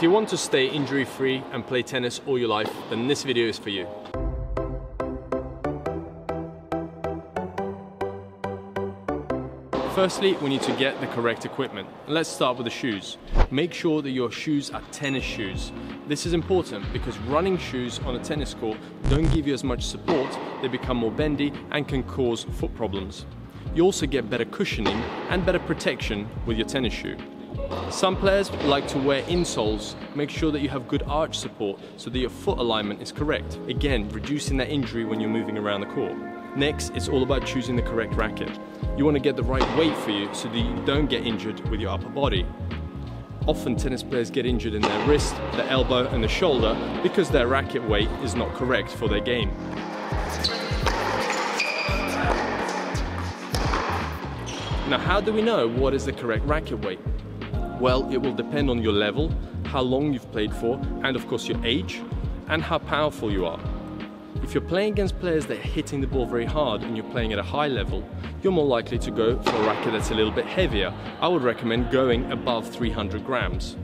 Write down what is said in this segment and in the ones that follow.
If you want to stay injury free and play tennis all your life, then this video is for you. Firstly, we need to get the correct equipment. Let's start with the shoes. Make sure that your shoes are tennis shoes. This is important because running shoes on a tennis court don't give you as much support, they become more bendy and can cause foot problems. You also get better cushioning and better protection with your tennis shoe. Some players like to wear insoles. Make sure that you have good arch support so that your foot alignment is correct. Again, reducing that injury when you're moving around the court. Next, it's all about choosing the correct racket. You want to get the right weight for you so that you don't get injured with your upper body. Often tennis players get injured in their wrist, the elbow and the shoulder because their racket weight is not correct for their game. Now how do we know what is the correct racket weight? Well, it will depend on your level, how long you've played for, and of course your age, and how powerful you are. If you're playing against players that are hitting the ball very hard and you're playing at a high level, you're more likely to go for a racket that's a little bit heavier. I would recommend going above 300 grams.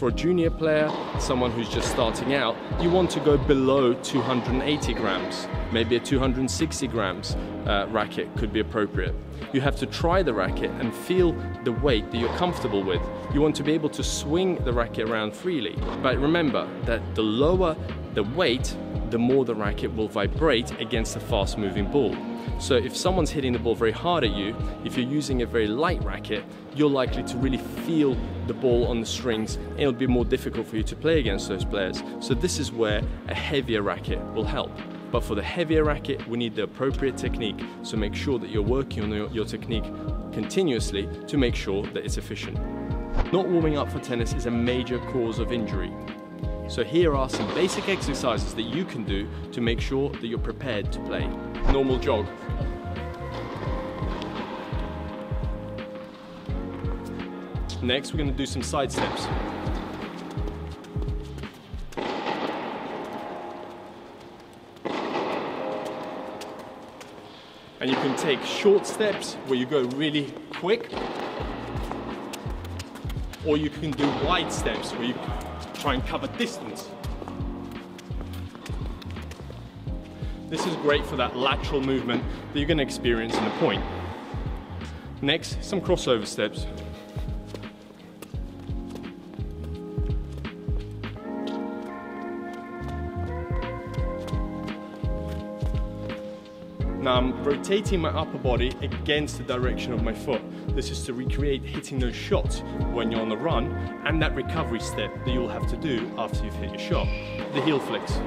For a junior player, someone who's just starting out, you want to go below 280 grams. Maybe a 260 grams uh, racket could be appropriate. You have to try the racket and feel the weight that you're comfortable with. You want to be able to swing the racket around freely. But remember that the lower the weight, the more the racket will vibrate against a fast moving ball. So if someone's hitting the ball very hard at you, if you're using a very light racket, you're likely to really feel the ball on the strings it'll be more difficult for you to play against those players. So this is where a heavier racket will help. But for the heavier racket, we need the appropriate technique. So make sure that you're working on your, your technique continuously to make sure that it's efficient. Not warming up for tennis is a major cause of injury. So here are some basic exercises that you can do to make sure that you're prepared to play. Normal jog. Next, we're going to do some side steps. And you can take short steps where you go really quick, or you can do wide steps where you try and cover distance. This is great for that lateral movement that you're going to experience in the point. Next, some crossover steps. Now I'm rotating my upper body against the direction of my foot. This is to recreate hitting those shots when you're on the run and that recovery step that you'll have to do after you've hit your shot. The heel flicks.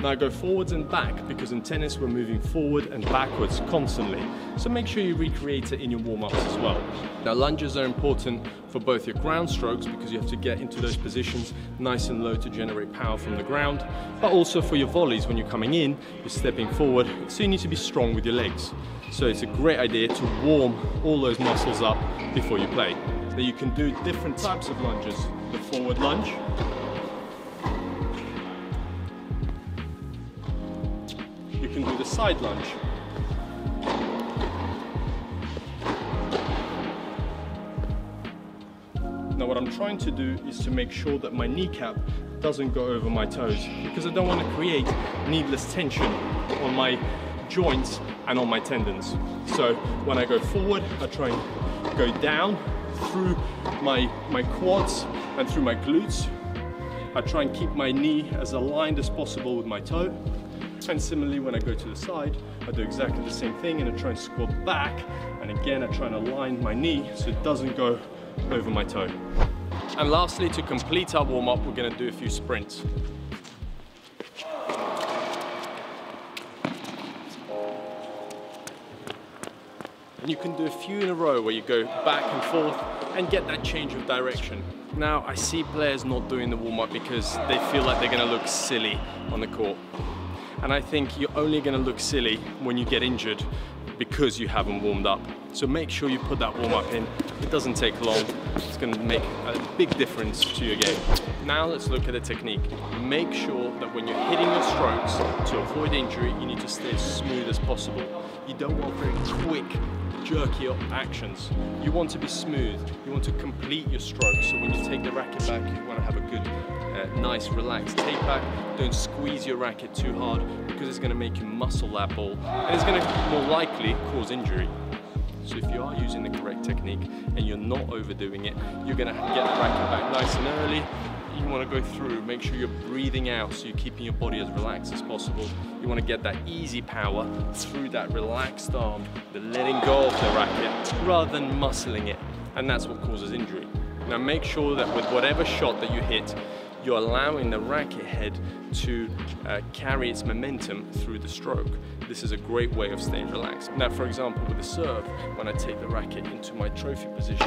Now go forwards and back because in tennis we're moving forward and backwards constantly. So make sure you recreate it in your warm-ups as well. Now lunges are important for both your ground strokes because you have to get into those positions nice and low to generate power from the ground, but also for your volleys when you're coming in, you're stepping forward, so you need to be strong with your legs. So it's a great idea to warm all those muscles up before you play. Now you can do different types of lunges. The forward lunge, side lunge. Now what I'm trying to do is to make sure that my kneecap doesn't go over my toes because I don't want to create needless tension on my joints and on my tendons. So when I go forward, I try and go down through my, my quads and through my glutes. I try and keep my knee as aligned as possible with my toe and similarly, when I go to the side, I do exactly the same thing and I try and squat back. And again, I try and align my knee so it doesn't go over my toe. And lastly, to complete our warm up, we're gonna do a few sprints. And you can do a few in a row where you go back and forth and get that change of direction. Now, I see players not doing the warm up because they feel like they're gonna look silly on the court. And I think you're only gonna look silly when you get injured because you haven't warmed up. So make sure you put that warm up in. It doesn't take long. It's gonna make a big difference to your game. Now let's look at the technique. Make sure that when you're hitting your strokes, to avoid injury, you need to stay as smooth as possible. You don't want very quick, jerky actions. You want to be smooth. You want to complete your stroke. So when you take the racket back, you want to have a good, uh, nice, relaxed take back. Don't squeeze your racket too hard because it's going to make you muscle that ball and it's going to more likely cause injury. So if you are using the correct technique and you're not overdoing it, you're going to get the racket back nice and early you want to go through, make sure you're breathing out so you're keeping your body as relaxed as possible. You want to get that easy power through that relaxed arm, the letting go of the racket rather than muscling it. And that's what causes injury. Now make sure that with whatever shot that you hit, you're allowing the racket head to uh, carry its momentum through the stroke. This is a great way of staying relaxed. Now, for example, with the serve, when I take the racket into my trophy position,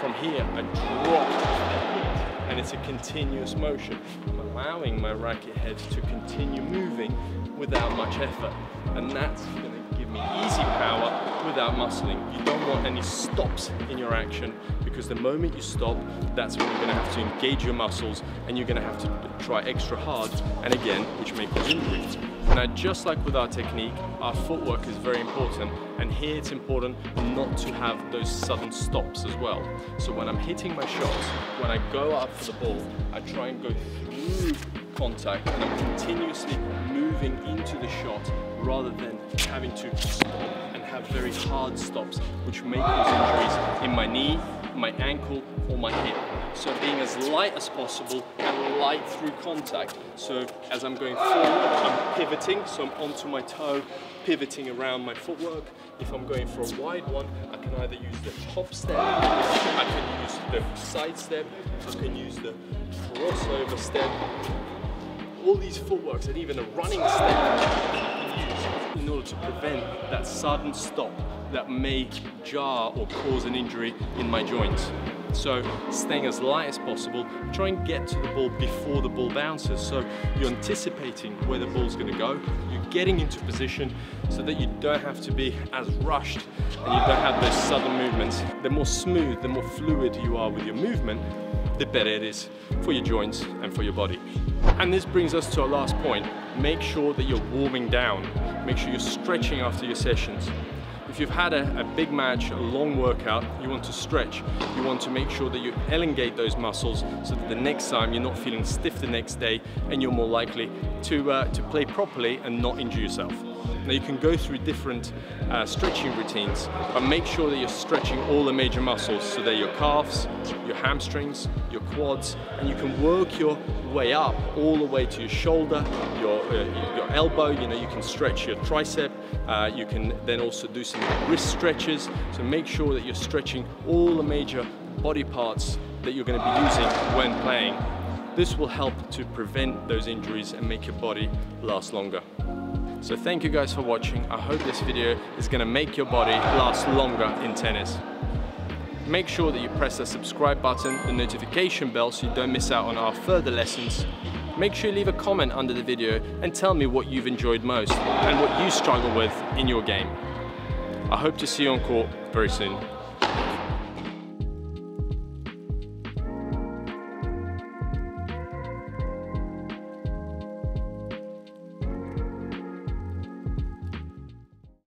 from here I drop and it's a continuous motion. I'm allowing my racket head to continue moving without much effort and that's going to give me easy power without muscling. You don't want any stops in your action because the moment you stop, that's when you're going to have to engage your muscles and you're going to have to try extra hard and again, which may cause injuries. Now, just like with our technique, our footwork is very important. And here it's important not to have those sudden stops as well. So when I'm hitting my shots, when I go up for the ball, I try and go through contact and I'm continuously moving into the shot rather than having to stop have very hard stops, which may cause injuries in my knee, my ankle, or my hip. So being as light as possible and light through contact. So as I'm going forward, I'm pivoting, so I'm onto my toe, pivoting around my footwork. If I'm going for a wide one, I can either use the top step, I can use the side step, I can use the crossover step. All these footworks and even a running step in order to prevent that sudden stop that may jar or cause an injury in my joints. So staying as light as possible, try and get to the ball before the ball bounces. So you're anticipating where the ball's gonna go, you're getting into position so that you don't have to be as rushed and you don't have those sudden movements. The more smooth, the more fluid you are with your movement, the better it is for your joints and for your body. And this brings us to our last point. Make sure that you're warming down. Make sure you're stretching after your sessions. If you've had a, a, big match, a long workout, you want to stretch. You want to make sure that you elongate those muscles so that the next time you're not feeling stiff the next day and you're more likely to, uh, to play properly and not injure yourself. Now you can go through different uh, stretching routines, but make sure that you're stretching all the major muscles. So they're your calves, your hamstrings, your quads, and you can work your way up all the way to your shoulder, your, uh, your elbow, you know, you can stretch your tricep, uh, you can then also do some wrist stretches. So make sure that you're stretching all the major body parts that you're going to be using when playing. This will help to prevent those injuries and make your body last longer. So thank you guys for watching. I hope this video is gonna make your body last longer in tennis. Make sure that you press the subscribe button, the notification bell so you don't miss out on our further lessons. Make sure you leave a comment under the video and tell me what you've enjoyed most and what you struggle with in your game. I hope to see you on court very soon.